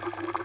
you